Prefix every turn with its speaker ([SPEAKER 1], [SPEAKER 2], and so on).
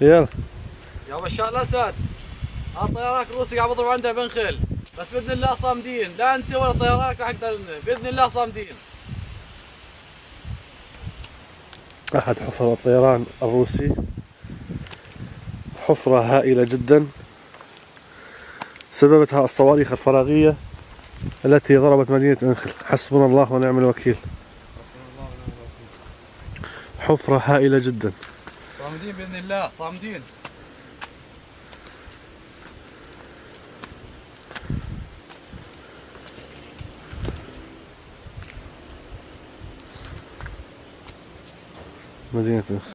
[SPEAKER 1] يلا.
[SPEAKER 2] يا بشار الاسد الطيارات الروسي قاعد بضرب عندنا بنخل بس بإذن الله صامدين. لا أنت ولا طيارات راح بإذن الله صامدين.
[SPEAKER 1] أحد حفر الطيران الروسي. حفرة هائلة جدا. سببتها الصواريخ الفراغية التي ضربت مدينة أنخل. حسبنا الله ونعم الوكيل. حفرة هائلة جدا.
[SPEAKER 2] صامدين باذن الله صامدين
[SPEAKER 1] مدينة